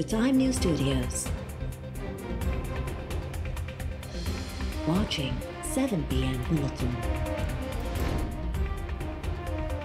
To Time News Studios. Watching 7 p.m. Bulletin.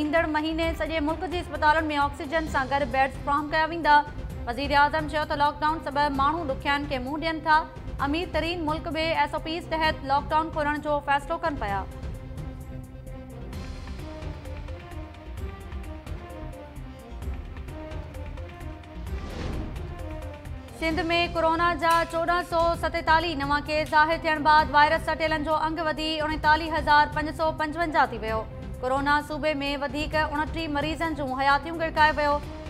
ईंदड़ महीने सॼे मुल्क जे अस्पतालुनि में ऑक्सीजन सां गॾु बेड्स फ्राहम कया वेंदा। वज़ीर आज़म चयो त लॉकडाउन सबबि माण्हू ॾुखियानि खे मुंहुं ॾियनि था। अमीर तरीन मुल्क बि एस ओ पीज़ तहत लॉकडाउन खोलण जो फ़ैसिलो कनि पिया। सिंध में कोरोना जा चोॾहं सौ सतेतालीह नवां केस ज़ाहिर थियण बाद वायरस सटियलनि जो अंग वधी उणेतालीह हज़ार पंज सौ पंजवंजाह थी वियो। कोरोना सूबे में वधीक उणटीह मरीज़नि जूं हयातियूं गिड़काए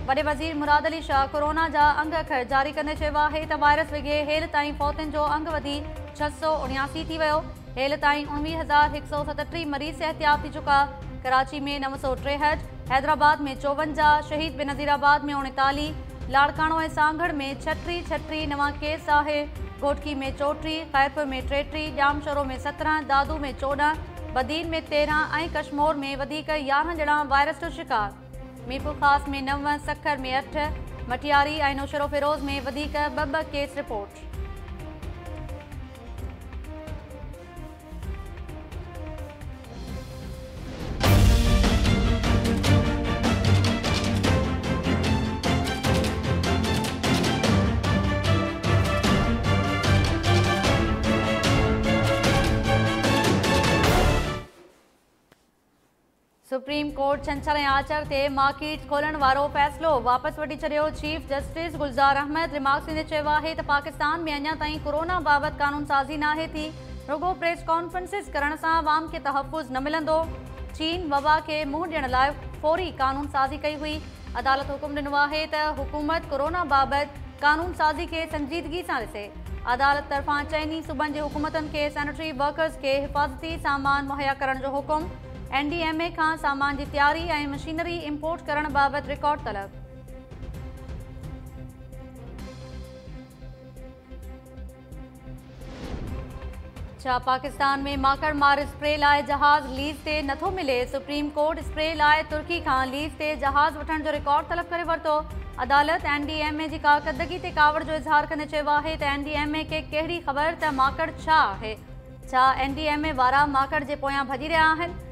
वॾे वज़ीर मुराद अली शाह कोरोना जा अंग अखर जारी कंदे आहे त वायरस विघे हेल ताईं फौतनि जो अंग वधी छह सौ उणियासी थी हेल ताईं उणिवीह हज़ार हिकु सौ सतटीह मरीज़ सिहतियाब थी चुका। कराची में नव सौ टेहठि, हैदराबाद में चोवंजाह, शहीद बेनज़ीराबाद में उणेतालीह, लाड़काणो ऐं सांगड़ में छटीह छटीह नवां केस आहे। घोटकी में चोटीह ख़ैरपुर में टेटीह ॼामशोरो में सत्रहं, दादू में चोॾहं बदीन में तेरहं ऐं कश्मोर में वधीक यारहं वायरस जो शिकार। मीरपुर ख़ास में नव, सखर में अठ, मटियारी ऐं नौशरो फिरोज़ में वधीक केस रिपोर्ट। कोर्ट छंछर ऐं आचर ते मार्केट वारो फ़ैसिलो वापसि वठी छॾियो। Chief justice Gulzar Ahmed remarks ॾींदे चयो पाकिस्तान में अञा ताईं कोरोना बाबति कानून साज़ी नाहे थी। रुगो प्रेस कॉन्फ्रेंसिस करण सां अवाम खे तहफ़ुज़ न मिलंदो। चीन वबा खे मुंहुं ॾियण लाइ फौरी कानून साज़ी कई हुई। अदालत हुकुम ॾिनो त हुकूमत कोरोना बाबति कानून साज़ी खे संजीदगी सां ॾिसे। अदालत तरफ़ां चइनी सूबनि जे हुकूमतनि खे सैनिटरी वर्कर्स खे हिफ़ाज़ती सामान मुहैया करण जो हुकुम। एनडीएमए खां सामान जी तयारी ऐं मशीनरी इम्पोर्ट करण बाबति रिकॉर्ड तलब। छा पाकिस्तान में माकड़ मार स्प्रे लाइ जहाज़ लीज़ ते नथो मिले, सुप्रीम कोर्ट स्प्रे लाइ तुर्की खां लीज़ ते जहाज़ वठण रिकॉर्ड तलब करे वरितो। अदालत एनडीएमए जी कारकर्दगी कावड़ जो इज़हार त एनडीएमए खे कहिड़ी ख़बर त माकड़ छा आहे? छा एनडीएमए वारा माकड़ जे पोयां भॼी रहिया आहिनि?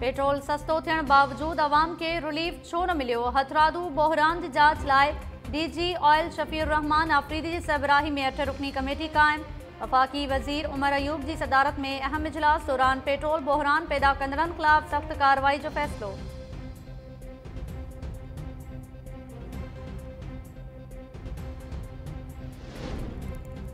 पेट्रोल सस्तो थियण बावजूद आवाम के रिलीफ छो न मिलियो? हथरादू बोहरान जी जाँच लाइ डीजी ऑयल शफ़ीर रहमान आफ़रीदी की सरबराही में अठ रुकनी कमेटी कायम वफ़ाक़ी वज़ीर उमर अयूब की सदारत में अहम इजलास दौरान पेट्रोल बोहरान पैदा कंदड़नि ख़िलाफ़ सख़्त कार्रवाई जो फ़ैसिलो।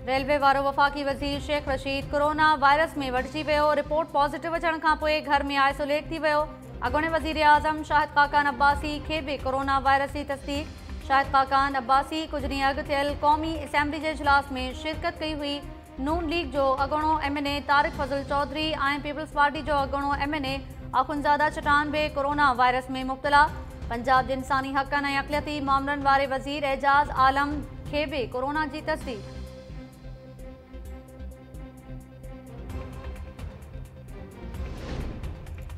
रेलवे वारो वफ़ाक़ी वज़ीर शेख रशीद कोरोना वायरस में वठिजी वियो। रिपोर्ट पॉज़िटिव अचण घर में आइसोलेट थी वियो। अॻूणे वज़ीर आज़म शाहिद काकान अब्बासी खे बि कोरोना वायरस जी तस्दीक। शाहिद काकान अब्बासी कुझु ॾींहं अॻु थियल क़ौमी असेंबली जे इजलास में शिरकत कई हुई। नून लीग जो अॻूणो M N A Tariq Fazal Chaudhry ऐं पीपल्स पार्टी जो अॻूणो M N A Akhunzada Chattan be corona virus में मुब्तला। पंजाब जे इंसानी हक़नि अक़लियती मामलनि वारे वज़ीर एजाज़ आलम खे बि कोरोना जी तस्दीक।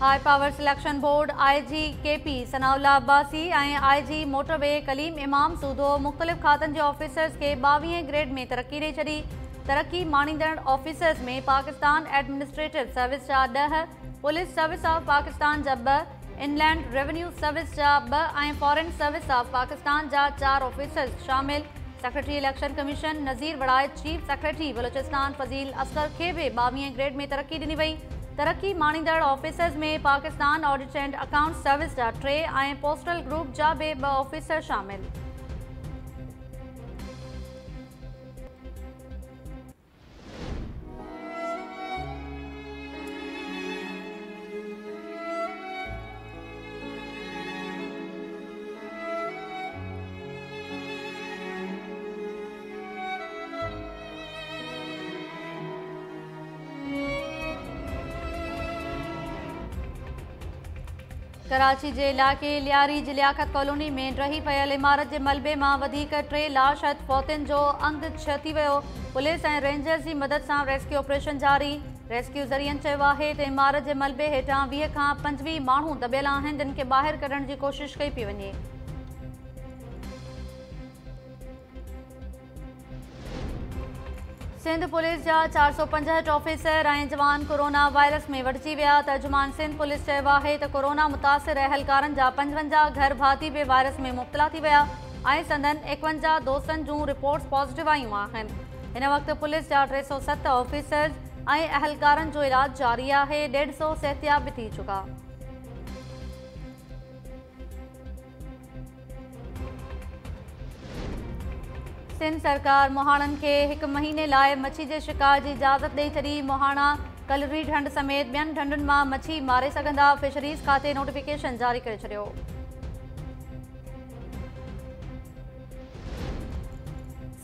high power selection board, IG KP Sanaullah Abbasi ऐं आईजी मोटरवे कलीम इमाम सूदो मुख़्तलिफ़ खातनि जे ऑफिसर्स खे ॿावीह ग्रेड में तरक़ी ॾेई छॾी। तरक़ी माणींदड़ ऑफिसर्स में पाकिस्तान एडमिनिस्ट्रेटिव सर्विस जा ॾह, पुलिस सर्विस ऑफ़ पाकिस्तान जा इनलैंड रेवेन्यू सर्विस जा ॿ सर्विस ऑफ़ पाकिस्तान जा चार ऑफिसर्स शामिल। सेक्रेटरी इलेक्शन कमीशन नज़ीर वड़ाइत चीफ सेक्रेटरी बलोचिस्तान फज़ील असगर खे बि ॿावीह ग्रेड में तरक़ी ॾिनी वई। तरक़ी माणींदड़ ऑफिसर्स में Pakistan audit and account service जा टे पोस्टल ग्रुप जा बे ऑफिसर शामिल। कराची के इलाक़े लियारी जी लियाकत कॉलोनी में रही पैल इमारत के मलबे में टे लाश हथ फौतियुनि जो अंग थी वियो। पुलिस ऐं रेंजर्स की मदद से रेस्क्यू ऑपरेशन जारी। रेस्क्यू ज़रियनि चयो आहे त इमारत के मलबे हेटा वीह खां पंजवीह माण्हू दॿियल आहिनि, जिन खे जी कोशिशि कई पी वञे। सिंध पुलिस जा चारि सौ पंजहठि ऑफिसर ऐं जवान कोरोना वायरस में वठिजी विया। तर्जुमान सिंध पुलिस चयो त कोरोना मुतासिर अहलकारनि जा घर भाती बि वायरस में मुब्तला थी विया। ऐं संदन एकवंजाह रिपोर्ट्स पॉज़िटिव आयूं आहिनि। हिन वक़्तु पुलिस जा टे सौ सत ऑफिसर्स ऐं अहलकारनि जो इलाज जारी आहे। डेढ सौ सिहतियाब थी चुका। सिंध सरकार मोहाणनि खे हिकु महीने लाइ मच्छी जे शिकार जी इजाज़त ॾेई छॾी मोहाणा कलरी ढंढ समेत ॿियनि ढंढुनि माँ मच्छी मारे सघंदा फिशरीज़ खाते नोटिफिकेशन जारी करे छॾियो।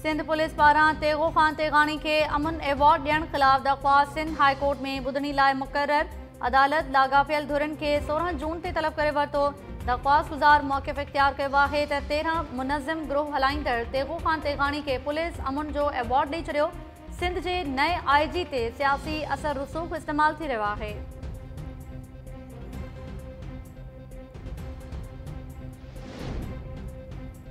सिंध पुलिस पारां तेगो ख़ान तेगानी खे अमन एवॉर्ड ॾियण ख़िलाफ़ दरख़्वास्त सिंध हाई में ॿुधणी लाइ मुक़ररु। अदालत लाॻापियल धुरनि खे सोरहं जून ते तलब करे वरितो। दरख़्वास्त गुज़ार मौक़िफ़ इख़्तियार कयो आहे त तेरहं मुनज़िम ग्रुप हलाईंदड़ तेगो ख़ान तेगानी खे पुलिस अमन जो एवॉर्ड ॾेई छॾियो। सिंध जे नए आई जी ते सियासी असर रसूख़ इस्तेमालु आहे।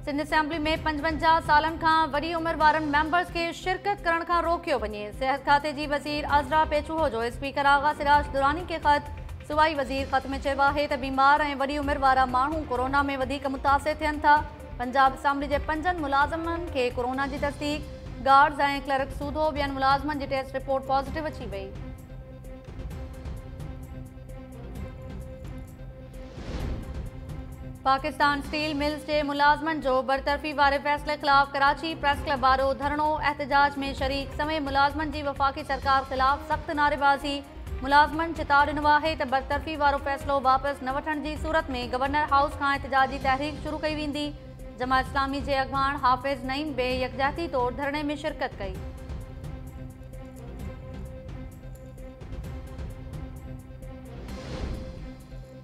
सिंध असेंबली में पंजवंजाह सालनि खां वॾी उमिरि वारनि मेंबर्स खे शिरकत करण खां रोकियो वञे। सिहत खाते जी वज़ीर अज़रा पेचूहो जो स्पीकर आगा सिराज दुरानी खे ख़त सूबाई वज़ीर ख़त में चयो बीमार ऐं वॾी उमिरि वारा माण्हू कोरोना में वधीक मुतासिर थियनि था। पंजाब असेंबली जे पंजनि मुलाज़िमनि खे कोरोना जी तस्दीक, गार्ड्स ऐं क्लर्क सूदो, ॿियनि मुलाज़िमनि जी टेस्ट रिपोर्ट पॉज़िटिव अची वई। पाकिस्तान स्टील मिल्स जे मुलाज़मनि जो बरतरफ़ी वारे फ़ैसिले ख़िलाफ़ कराची प्रेस क्लब वारो धरणो एहतजाज में शरीक समय मुलाज़मनि जी वफ़ाक़ी सरकार ख़िलाफ़ सख़्त नारेबाज़ी मुलाज़मनि ॾिनो आहे त बरतरफ़ी वारो फ़ैसिलो वापसि न वठण जी सूरत में गवर्नर हाउस खां एहतजाजी तहरीक शुरू कई वेंदी। जमा इस्लामी जे अॻवान हाफ़िज़ नईम बे यकजाती तौरु धरणे में शिरकत कई।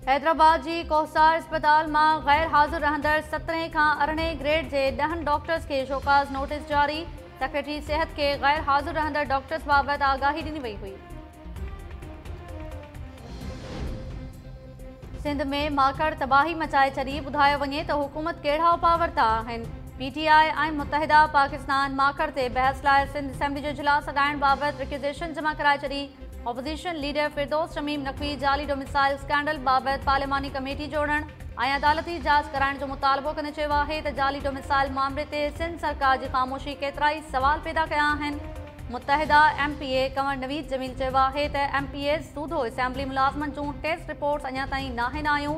हैदराबाद जी कोहसार अस्पताल माँ ग़ैर हाज़िर रहंदड़ सत्रहें खां अरिड़हें ग्रेड जे ॾहनि डॉक्टर्स खे शोकाज़ नोटिस जारी। सेक्रेटरी सिहत खे ग़ैर हाज़िर रहंदड़ डॉक्टर्स बाबति आगाही ॾिनी वई हुई। सिंध में माकड़ तबाही मचाए छॾी ॿुधायो वञे त हुकूमत कहिड़ा उपाउ वरिता पीटीआई ऐं मुतहिदा पाकिस्तान माकड़ ते बहस लाइ सिंध असेंबली जो इजलास सॾाइण बाबति रिक्वेज़ेशन जमा कराए छॾी ऑपोज़िशन लीडर फिरदोस शमीम नक़वी जाली डोमिसाइल स्कैंडल बाबति पार्लिमानी कमेटी जोड़ण ऐं अदालती जाँच कराइण जो मुतालबो कंदे चयो जाली डोमिसाइल मामले ते सिंध सरकार जी ख़ामोशी केतिरा ई सवाल पैदा कया Muttahida M P A Kanwar Naveed Jameel चयो एम पी ए सूधो असेंबली मुलाज़मनि जूं टेस्ट रिपोर्ट्स अञा ताईं नाहिनि आयूं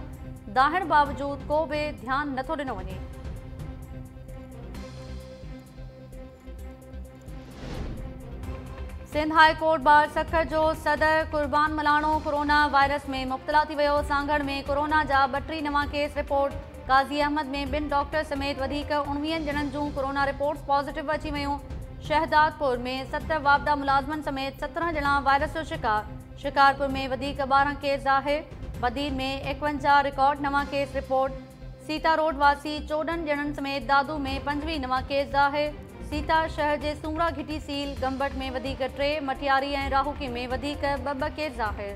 दाहिण बावजूदि को बि ध्यानु नथो ॾिनो वञे। Sindh high court bar Sukkur जो सदर कुर्बान मलाणो कोरोना वायरस में मुब्तला थी वियो। सांगड़ में कोरोना जा ॿटीह नवां केस रिपोर्ट। काज़ी अहमद में ॿिनि डॉक्टर समेत वधीक उणिवीहनि ॼणनि कोरोना रिपोर्ट्स पॉज़िटिव अची वियूं। शहदादपुर में सत वापदा मुलाज़िमनि समेत सत्रहं ॼणा वायरस शिकार। शिकारपुर में ॿारहं केस आहे बदीर में एकवंजाह रिकॉर्ड नवां केस रिपोर्ट। सीता रोड वासी चोॾहं ॼणनि समेत दादू में पंजवीह नवां केस आहे सीता शहर जे सूमरा घिटी सील गंबट में टे, मटियारी ऐं राहुकी में केस आहे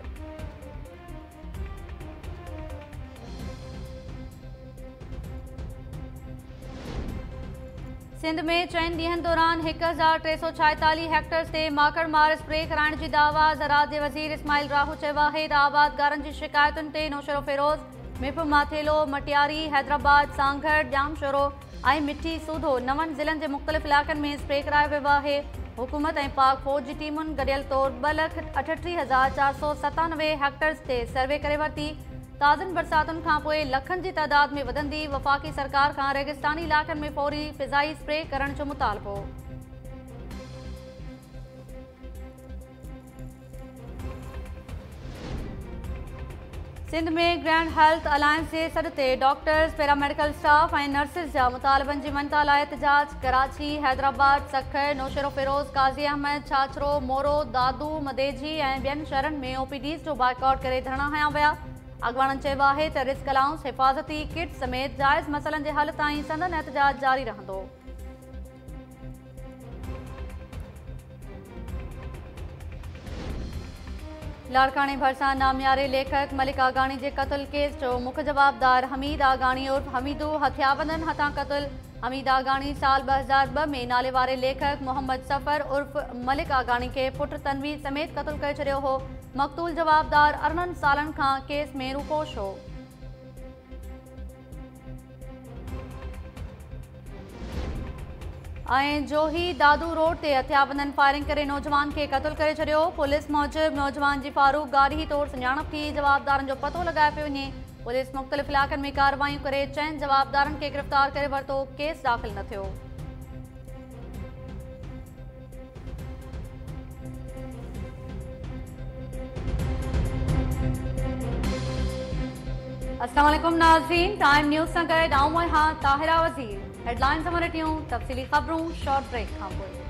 सिंध में चइनि ॾींहंनि दौरान हिकु हज़ार टे सौ छाएतालीह हेक्टर्स ते माकड़ मार स्प्रे कराइण जी दावा ज़रात जे वज़ीर इस्माइल राहू चयो आहे त आबादगारनि जी शिकायतुनि नौशरो फिरोज़ मिप माथेलो, मटियारी, हैदराबाद सांघड़ जामशोरो ऐं मिठी सूधो नवनि ज़िलनि जे मुख़्तलिफ़ इलाइक़नि में स्प्रे करायो वियो आहे। हुकूमत ऐं पाक फ़ौज जी टीमुनि गॾियल तौरु ॿ लख अठटीह हज़ार चारि सौ सतानवे हेक्टर्स ते सर्वे करे वरिती। ताज़नि बरसातुनि खां पोइ लखनि जी तइदाद में वधंदी। वफ़ाक़ी सरकार खां रेगिस्तानी इलाइक़नि में फौरी फिज़ाई स्प्रे करण जो मुतालबो। सिंध में ग्रैंड हेल्थ अलायंस जे सॾ ते डॉक्टर्स, पैरामेडिकल स्टाफ ऐं नर्सिस जा मुतालबनि जी मनता लाइ एहतजाज कराची, हैदराबाद, सखर, नौशरो फिरोज़, काज़ी अहमद, छाछरो, मोरो, दादू, मदेजी ऐं ॿियनि शहरनि में ओपीडीज़ जो बाइकआउट करे धरणा हया विया। अॻवाननि चयो आहे त हिफ़ाज़ती किट समेत जाइज़ मसइलनि जे हल ताईं संदन एहतजाज जारी रहंदो। लाड़काणे भरिसां नामियारे लेखक मलिक आगाणी जे क़तल केस जो मुख्य जवाबदार हमीद आगाणी उर्फ़ हमीदू हथियाबंदनि हथां क़तल हमीद आगाणी साल ॿ हज़ार ॿ में नाले वारे लेखक मोहम्मद सफ़र उर्फ़ मलिक आगाणी खे पुट तनवीर समेत क़तल करे छॾियो हो। मक़तूल जवाबदार अरिड़हनि सालनि केस में रूपोश हो। जोही दादू रोड ते हथियाबंदनि फायरिंग करे नौजवान खे क़तल करे छॾियो पुलिस मूजिबि नौजवान जी फारूक, गाड़ी तौरु सुञाणप थी जवाबदारनि पतो लॻाए पियो वञे पुलिस मुख़्तलिफ़ इलाइक़नि में कार्रवायूं करे चइनि जवाबदारनि खे गिरफ़्तार करे, वरितो केस दाख़िल न थियो। असलाम नाज़रीन। टाइम न्यूज़ सां गॾु आऊँ आहियाँ ताहिरा वज़ीर हेडलाइन्स अमर टियूं, तफ़सीली ख़बरूं, शॉर्ट ब्रेक खां पोइ